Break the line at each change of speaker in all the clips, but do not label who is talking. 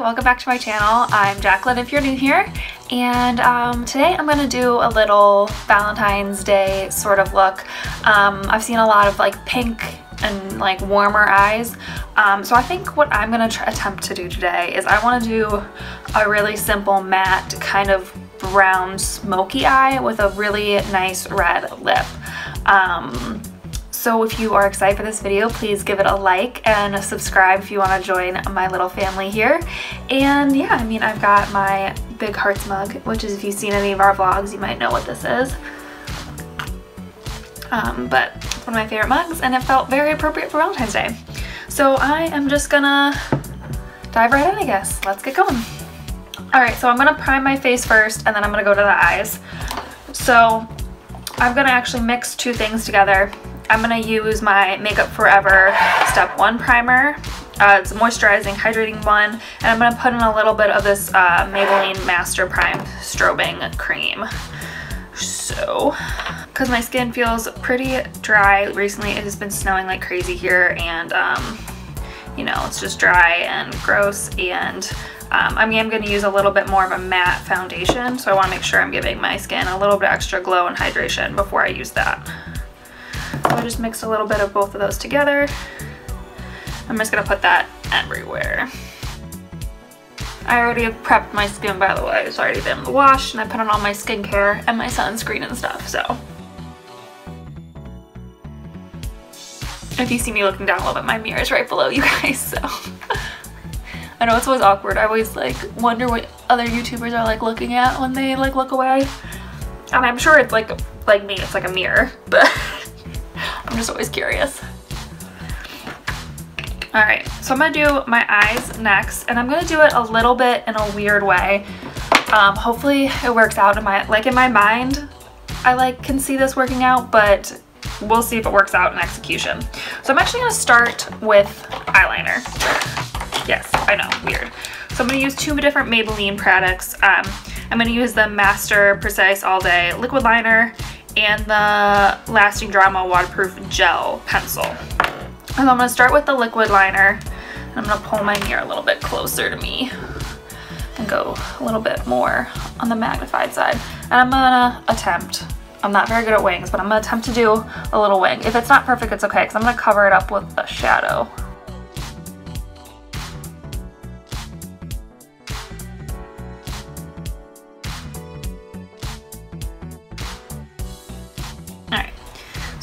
welcome back to my channel. I'm Jacqueline if you're new here and um, today I'm gonna do a little Valentine's Day sort of look. Um, I've seen a lot of like pink and like warmer eyes um, so I think what I'm gonna attempt to do today is I want to do a really simple matte kind of brown smoky eye with a really nice red lip. Um, so if you are excited for this video, please give it a like and subscribe if you want to join my little family here. And yeah, I mean, I've got my Big Hearts mug, which is if you've seen any of our vlogs, you might know what this is. Um, but one of my favorite mugs and it felt very appropriate for Valentine's Day. So I am just gonna dive right in, I guess. Let's get going. All right, so I'm gonna prime my face first and then I'm gonna go to the eyes. So I'm gonna actually mix two things together. I'm gonna use my Make Up For Ever Step 1 Primer. Uh, it's a moisturizing, hydrating one. And I'm gonna put in a little bit of this uh, Maybelline Master Prime Strobing Cream. So, because my skin feels pretty dry recently, it has been snowing like crazy here and um, you know, it's just dry and gross and um, I mean, I'm going to use a little bit more of a matte foundation, so I want to make sure I'm giving my skin a little bit extra glow and hydration before I use that. So I just mixed a little bit of both of those together. I'm just to put that everywhere. I already have prepped my skin, by the way. It's already been washed, and I put on all my skincare and my sunscreen and stuff, so. If you see me looking down a little bit, my mirror is right below you guys, so. I know it's always awkward. I always like wonder what other YouTubers are like looking at when they like look away. And I'm sure it's like like me, it's like a mirror, but I'm just always curious. All right, so I'm gonna do my eyes next, and I'm gonna do it a little bit in a weird way. Um, hopefully it works out in my, like in my mind, I like can see this working out, but we'll see if it works out in execution. So I'm actually gonna start with eyeliner. Yes, I know, weird. So I'm to use two different Maybelline products. Um, I'm to use the Master Precise All Day Liquid Liner and the Lasting Drama Waterproof Gel Pencil. And I'm going to start with the liquid liner. I'm going to pull my mirror a little bit closer to me and go a little bit more on the magnified side. And I'm going to attempt, I'm not very good at wings, but I'm going to attempt to do a little wing. If it's not perfect, it's okay because I'm going to cover it up with a shadow.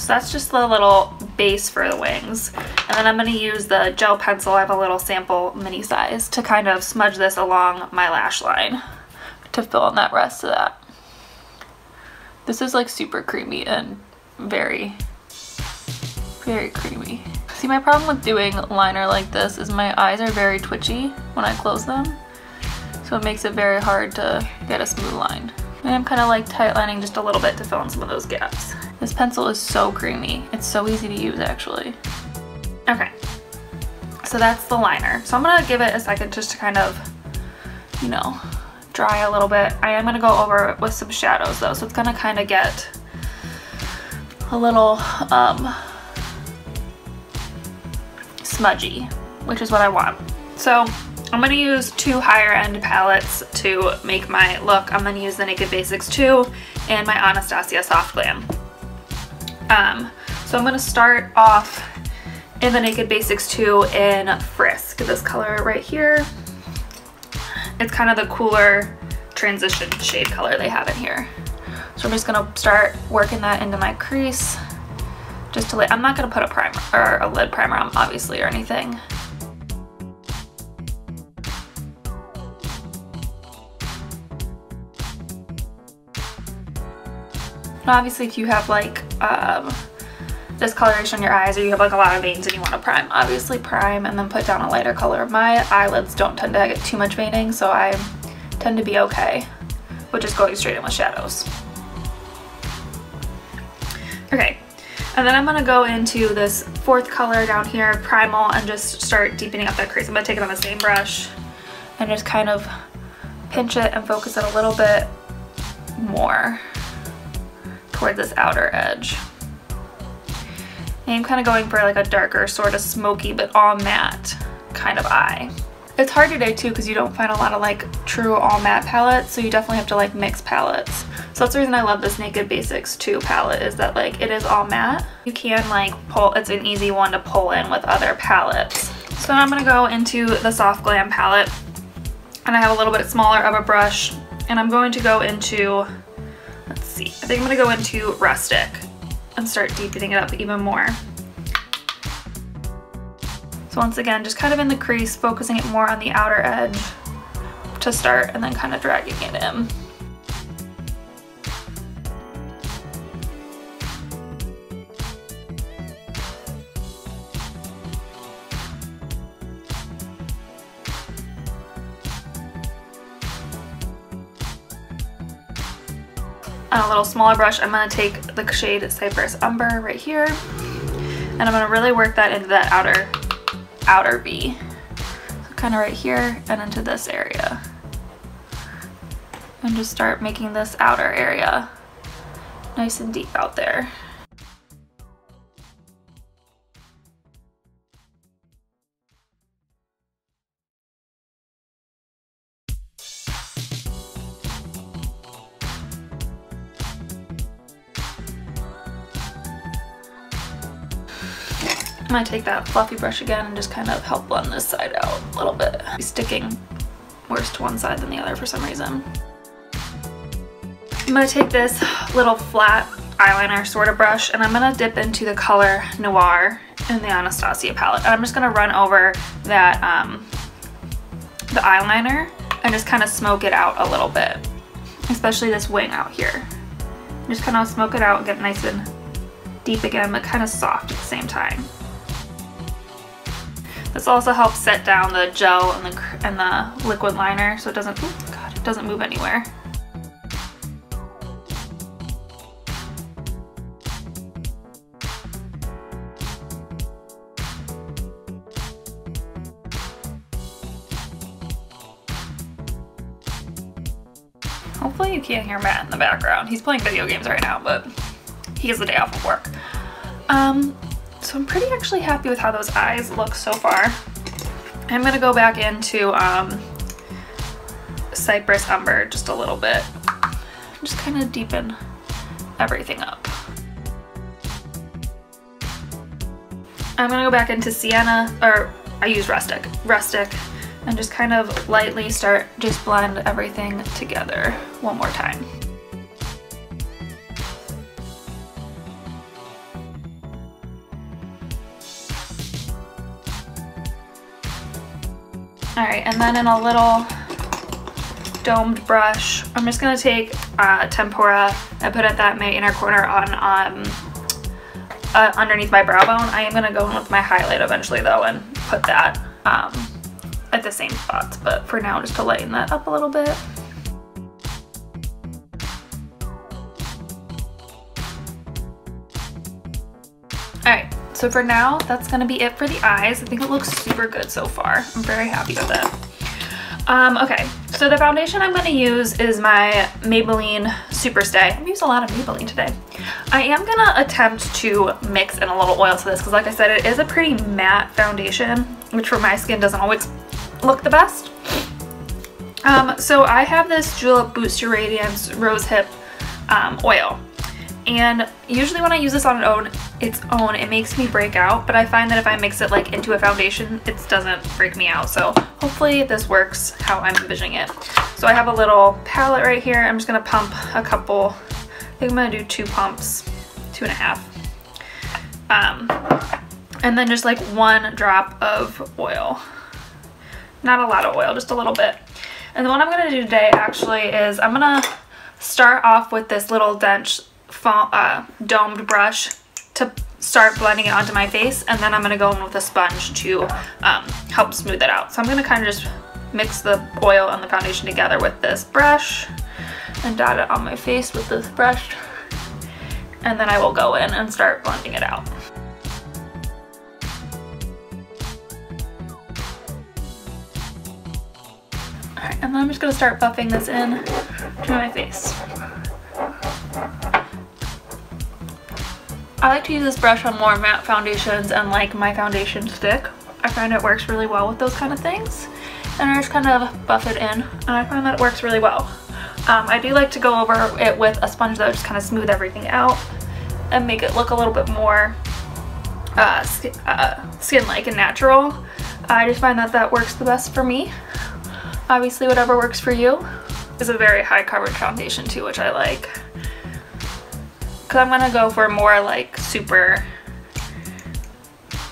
So that's just the little base for the wings. And then I'm going to use the gel pencil, I have a little sample mini size, to kind of smudge this along my lash line to fill in that rest of that. This is like super creamy and very, very creamy. See, my problem with doing liner like this is my eyes are very twitchy when I close them. So it makes it very hard to get a smooth line. And I'm kind of like tightlining just a little bit to fill in some of those gaps. This pencil is so creamy. It's so easy to use actually. Okay, so that's the liner. So I'm gonna give it a second just to kind of, you know, dry a little bit. I am gonna go over it with some shadows though, so it's gonna kind of get a little um, smudgy, which is what I want. So I'm going to use two higher end palettes to make my look. I'm going to use the Naked Basics 2 and my Anastasia Soft Glam. Um, so I'm going to start off in the Naked Basics 2 in Frisk, this color right here. It's kind of the cooler transition shade color they have in here. So I'm just going to start working that into my crease. Just to, lay. I'm not going to put a primer or a lid primer on obviously or anything. Obviously if you have like um, discoloration on your eyes or you have like a lot of veins and you want to prime, obviously prime and then put down a lighter color. My eyelids don't tend to get too much veining so I tend to be okay with just going straight in with shadows. Okay, and then I'm going to go into this fourth color down here, Primal, and just start deepening up that crease. I'm going to take it on the same brush and just kind of pinch it and focus it a little bit more toward this outer edge. And I'm kind of going for like a darker sort of smoky but all matte kind of eye. It's hard today too because you don't find a lot of like true all matte palettes so you definitely have to like mix palettes. So that's the reason I love this Naked Basics 2 palette is that like it is all matte. You can like pull, it's an easy one to pull in with other palettes. So now I'm going to go into the Soft Glam palette and I have a little bit smaller of a brush and I'm going to go into, see, I think I'm to go into Rustic and start deepening it up even more. So once again, just kind of in the crease, focusing it more on the outer edge to start and then kind of dragging it in. A little smaller brush, I'm going to take the shade Cyprus Umber right here, and I'm going to really work that into that outer, outer V. So kind of right here and into this area. And just start making this outer area nice and deep out there. Gonna take that fluffy brush again and just kind of help blend this side out a little bit. Sticking worse to one side than the other for some reason. I'm gonna take this little flat eyeliner sort of brush and I'm gonna dip into the color Noir in the Anastasia palette. And I'm just gonna run over that, um, the eyeliner and just kind of smoke it out a little bit, especially this wing out here. Just kind of smoke it out and get nice and deep again, but kind of soft at the same time. This also helps set down the gel and the, and the liquid liner so it doesn't, oh God, it doesn't move anywhere. Hopefully you can't hear Matt in the background. He's playing video games right now, but he has the day off of work. Um, so I'm pretty actually happy with how those eyes look so far. I'm gonna go back into um, Cyprus Umber just a little bit. Just kind of deepen everything up. I'm gonna go back into Sienna, or I use Rustic, Rustic, and just kind of lightly start, just blend everything together one more time. All right, and then in a little domed brush, I'm just gonna take uh, Tempera and put it at my inner corner on um, uh, underneath my brow bone. I am gonna go in with my highlight eventually though and put that um, at the same spots, but for now just to lighten that up a little bit. So for now, that's gonna be it for the eyes. I think it looks super good so far. I'm very happy with it. Um, okay, so the foundation I'm gonna use is my Maybelline Superstay. I'm using a lot of Maybelline today. I am gonna attempt to mix in a little oil to this because like I said, it is a pretty matte foundation, which for my skin doesn't always look the best. Um, so I have this Julep Boost Your Radiance Rose Hip um, oil. And usually when I use this on its own, its own, it makes me break out, but I find that if I mix it like into a foundation, it doesn't freak me out. So hopefully this works how I'm envisioning it. So I have a little palette right here. I'm just gonna pump a couple, I think I'm gonna do two pumps, two and a half. Um, and then just like one drop of oil. Not a lot of oil, just a little bit. And then what I'm gonna do today actually is I'm gonna start off with this little dense uh, domed brush to start blending it onto my face and then I'm going to go in with a sponge to um, help smooth it out. So I'm going to kind of just mix the oil and the foundation together with this brush and dot it on my face with this brush and then I will go in and start blending it out. Alright, and then I'm just going to start buffing this in to my face. I like to use this brush on more matte foundations and like my foundation stick. I find it works really well with those kind of things. and I just kind of buff it in and I find that it works really well. Um, I do like to go over it with a sponge though, just kind of smooth everything out and make it look a little bit more uh, uh, skin-like and natural. I just find that that works the best for me. Obviously whatever works for you. is a very high coverage foundation too, which I like. Cause I'm gonna go for more like super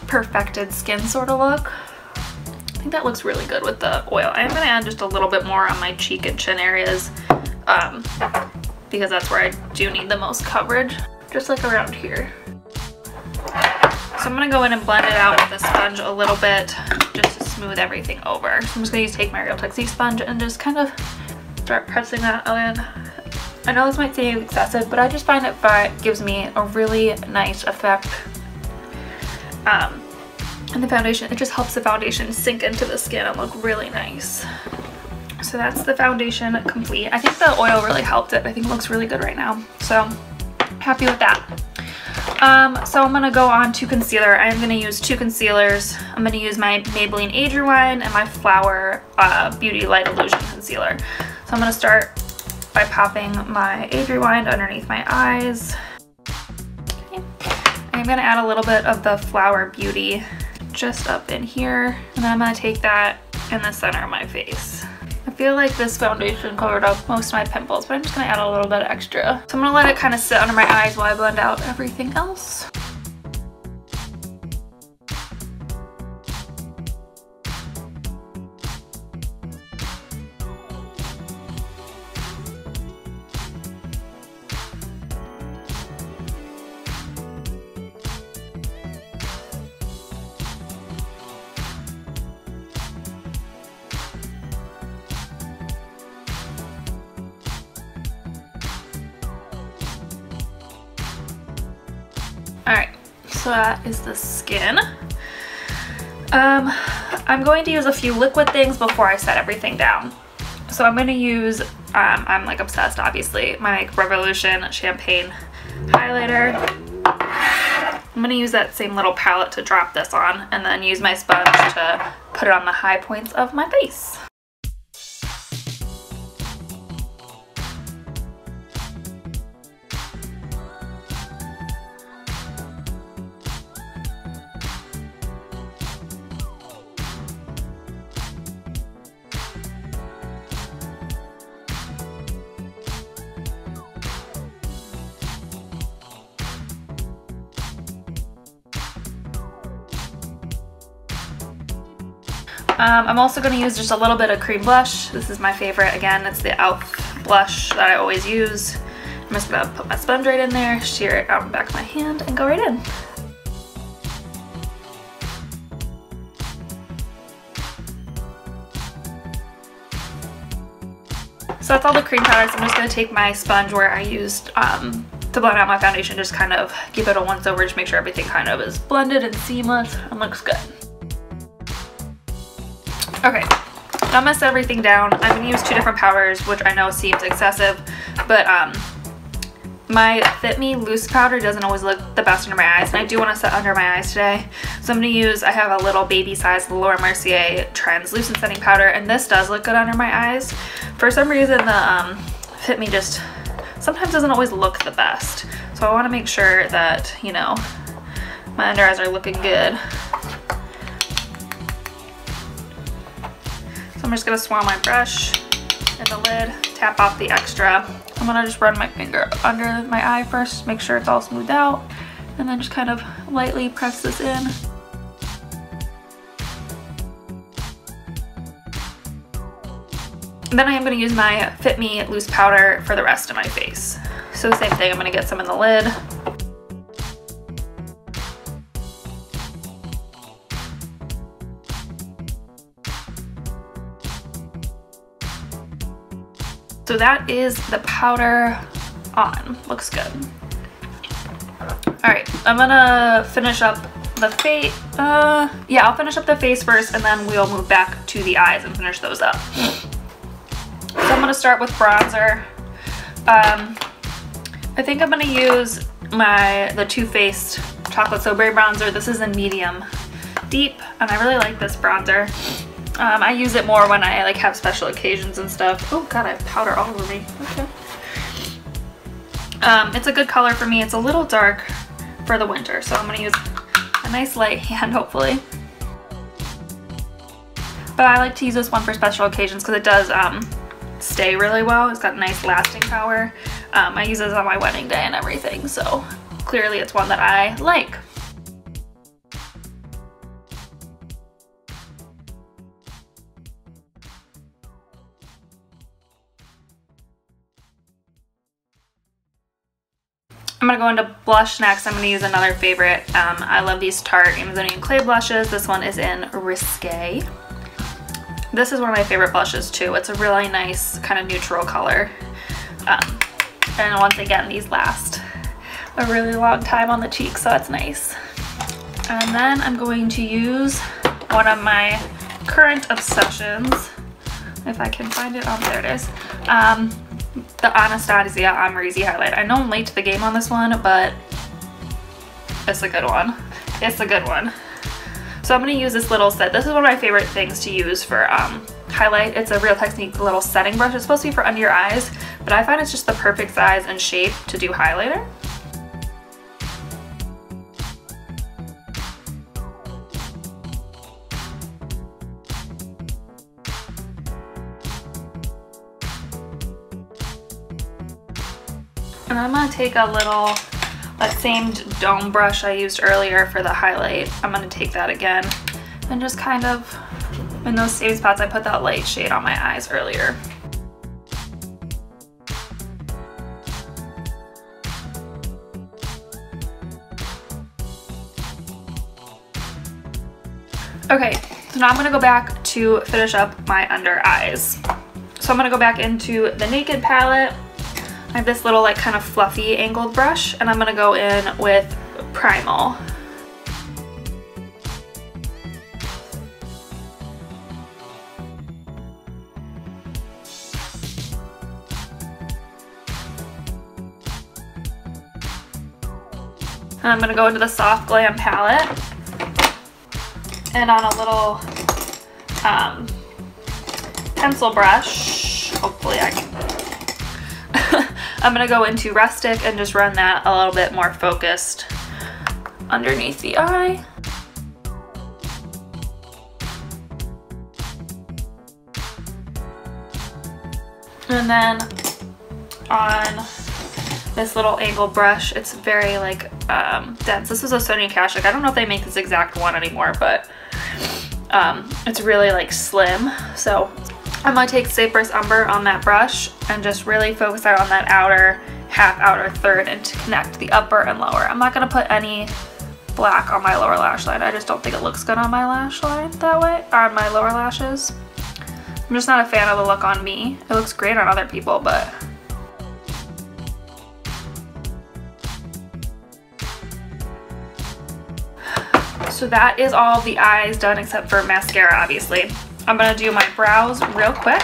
perfected skin sort of look. I think that looks really good with the oil. I'm gonna add just a little bit more on my cheek and chin areas um, because that's where I do need the most coverage, just like around here. So I'm gonna go in and blend it out with the sponge a little bit just to smooth everything over. So I'm just gonna use take my Real Technique sponge and just kind of start pressing that in. I know this might seem excessive, but I just find it gives me a really nice effect. Um, and the foundation, it just helps the foundation sink into the skin and look really nice. So that's the foundation complete. I think the oil really helped it. I think it looks really good right now. So happy with that. Um, so I'm gonna go on to concealer. I'm gonna use two concealers. I'm gonna use my Maybelline Age Rewind and my Flower uh, Beauty Light Illusion Concealer. So I'm gonna start by popping my Age Rewind underneath my eyes. Okay. I'm gonna add a little bit of the Flower Beauty just up in here. And then I'm gonna take that in the center of my face. I feel like this foundation covered up most of my pimples, but I'm just gonna add a little bit extra. So I'm gonna let it kind of sit under my eyes while I blend out everything else. Alright, so that is the skin. Um, I'm going to use a few liquid things before I set everything down. So I'm going to use, um, I'm like obsessed obviously, my Revolution Champagne Highlighter. I'm going to use that same little palette to drop this on and then use my sponge to put it on the high points of my face. Um, I'm also going to use just a little bit of cream blush. This is my favorite. Again, it's the e.l.f. blush that I always use. I'm just going to put my sponge right in there, shear it out the back of my hand, and go right in. So that's all the cream products. I'm just going to take my sponge where I used um, to blend out my foundation, just kind of give it a once over, just make sure everything kind of is blended and seamless and looks good. Okay, gonna set everything down. I'm gonna use two different powders, which I know seems excessive, but um, my Fit Me loose powder doesn't always look the best under my eyes, and I do want to set under my eyes today. So I'm going to use, I have a little baby size Laura Mercier translucent setting powder, and this does look good under my eyes. For some reason, the um, Fit Me just sometimes doesn't always look the best. So I want to make sure that, you know, my under eyes are looking good. I'm just gonna swirl my brush in the lid, tap off the extra. I'm gonna just run my finger under my eye first, make sure it's all smoothed out, and then just kind of lightly press this in. then I am to use my Fit Me loose powder for the rest of my face. So same thing, I'm to get some in the lid, So that is the powder on. Looks good. All right, I'm gonna finish up the face. Uh, yeah, I'll finish up the face first and then we'll move back to the eyes and finish those up. So I'm gonna start with bronzer. Um, I think I'm gonna use my the Too Faced Chocolate Strawberry Bronzer. This is in medium deep and I really like this bronzer. Um, I use it more when I like have special occasions and stuff. Oh god, I have powder all over me. Okay. Um, it's a good color for me. It's a little dark for the winter, so I'm gonna use a nice light hand, hopefully. But I like to use this one for special occasions because it does um, stay really well. It's got nice lasting power. Um, I use this on my wedding day and everything, so clearly it's one that I like. I'm gonna go into blush next. I'm gonna use another favorite. Um, I love these Tarte Amazonian Clay blushes. This one is in Risque. This is one of my favorite blushes too. It's a really nice kind of neutral color. Um, and once again, these last a really long time on the cheek, so it's nice. And then I'm going to use one of my current obsessions, if I can find it, oh there it is, um, the Anastasia Amrezy highlight. I know I'm late to the game on this one, but it's a good one. It's a good one. So I'm going to use this little set. This is one of my favorite things to use for um, highlight. It's a Real Technique little setting brush. It's supposed to be for under your eyes, but I find it's just the perfect size and shape to do highlighter. And I'm to take a little that same dome brush I used earlier for the highlight, I'm to take that again and just kind of, in those same spots I put that light shade on my eyes earlier. Okay, so now I'm to go back to finish up my under eyes. So I'm to go back into the Naked palette I have this little like kind of fluffy angled brush and I'm gonna go in with Primal. And I'm gonna go into the Soft Glam palette and on a little um, pencil brush, hopefully I can I'm gonna go into Rustic and just run that a little bit more focused underneath the eye. And then on this little angle brush, it's very like um, dense. This is a Sonia Kashuk. I don't know if they make this exact one anymore, but um, it's really like slim. So I'm gonna take Cyprus Umber on that brush and just really focus out on that outer half, outer third and to connect the upper and lower. I'm not gonna put any black on my lower lash line. I just don't think it looks good on my lash line that way, on my lower lashes. I'm just not a fan of the look on me. It looks great on other people, but So that is all the eyes done except for mascara, obviously. I'm gonna do my brows real quick.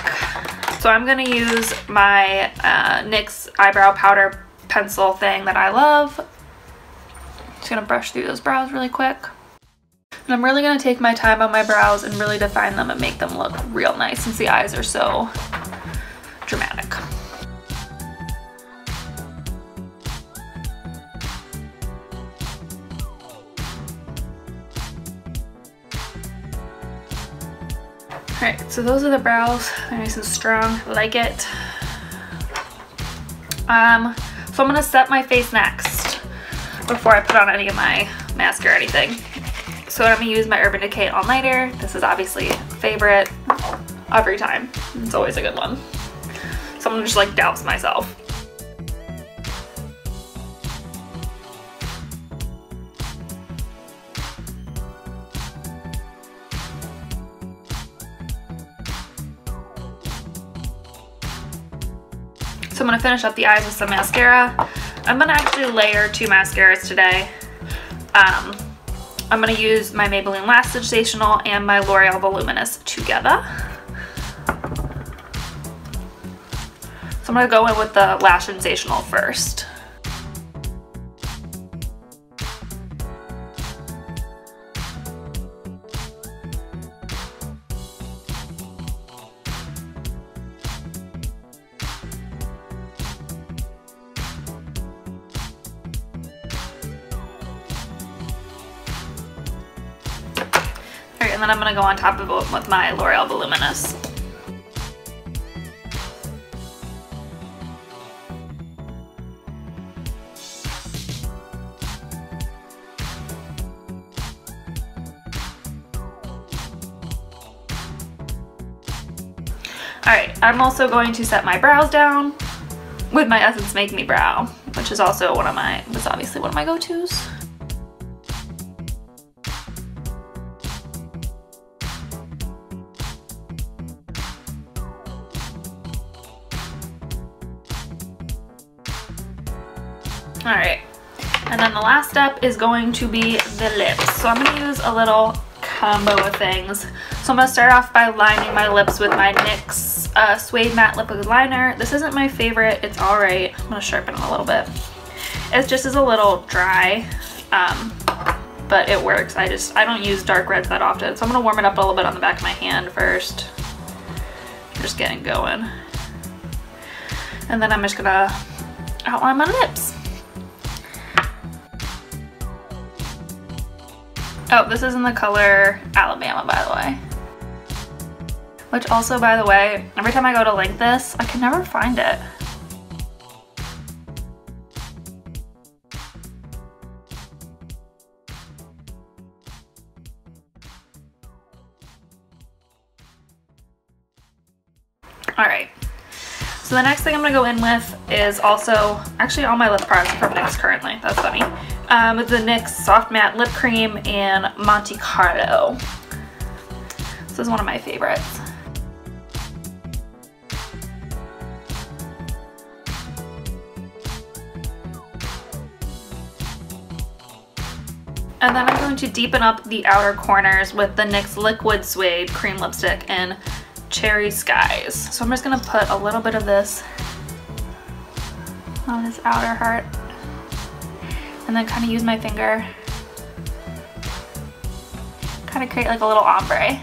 So I'm gonna use my uh, NYX eyebrow powder pencil thing that I love. Just gonna brush through those brows really quick. And I'm really gonna take my time on my brows and really define them and make them look real nice since the eyes are so dramatic. Alright, so those are the brows. They're nice and strong. like it. Um, so I'm going to set my face next before I put on any of my mask or anything. So I'm going to use my Urban Decay All Nighter. This is obviously favorite every time. It's always a good one. So I'm going to just like douse myself. Finish up the eyes with some mascara. I'm going to actually layer two mascaras today. Um, I'm going to use my Maybelline Lash Sensational and my L'Oreal Voluminous together. So I'm going to go in with the Lash Sensational first. Gonna go on top of it with my L'Oreal Voluminous. All right, I'm also going to set my brows down with my Essence Make Me Brow, which is also one of my, that's obviously one of my go-tos. All right, and then the last step is going to be the lips. So I'm gonna use a little combo of things. So I'm gonna start off by lining my lips with my NYX uh, Suede Matte Lip Liner. This isn't my favorite, it's all right. I'm gonna sharpen them a little bit. It just is a little dry, um, but it works. I just, I don't use dark reds that often. So I'm gonna warm it up a little bit on the back of my hand first. Just getting going. And then I'm just gonna outline my lips. Oh, this is in the color Alabama, by the way. Which also, by the way, every time I go to link this, I can never find it. All right. So the next thing I'm gonna go in with is also, actually all my lip products from NYX currently, that's funny um, the NYX Soft Matte Lip Cream in Monte Carlo. This is one of my favorites. And then I'm going to deepen up the outer corners with the NYX Liquid Suede Cream Lipstick in Cherry Skies. So I'm just to put a little bit of this on this outer heart and then kind of use my finger kind of create like a little ombre.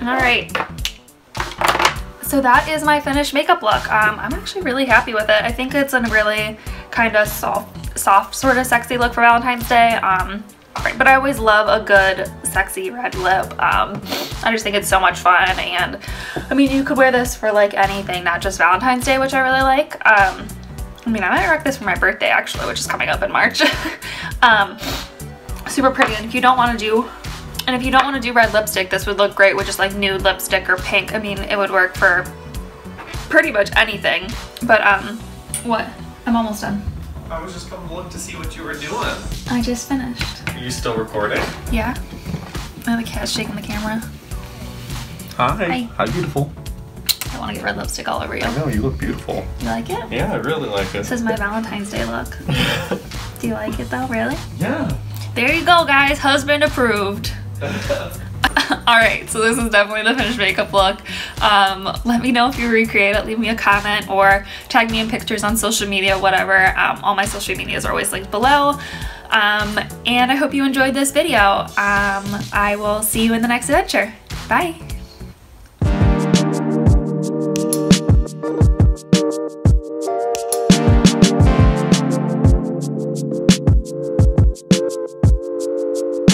All right, so that is my finished makeup look. Um, I'm actually really happy with it. I think it's a really kind of soft, soft sort of sexy look for Valentine's Day. Um, but I always love a good sexy red lip. Um, I just think it's so much fun and I mean you could wear this for like anything, not just Valentine's Day, which I really like. Um, I mean I might rock this for my birthday actually, which is coming up in March. um, super pretty and if you don't want to do and if you don't want to do red lipstick, this would look great with just like nude lipstick or pink. I mean, it would work for pretty much anything. But, um, what? I'm almost done.
I was just coming to look to see what you were doing.
I just finished.
Are you still recording?
Yeah. Oh, the cat's shaking the camera.
Hi. Hi. Hi, beautiful.
I want to get red lipstick all over you.
I know, you look beautiful.
You like it?
Yeah, I really like it.
This is my Valentine's Day look. Do you like it though, really?
Yeah.
There you go, guys. Husband approved. Alright, so this is definitely the finished makeup look. Um, let me know if you recreate it, leave me a comment or tag me in pictures on social media, whatever. Um, all my social medias are always linked below. Um, and I hope you enjoyed this video. Um, I will see you in the next adventure. Bye!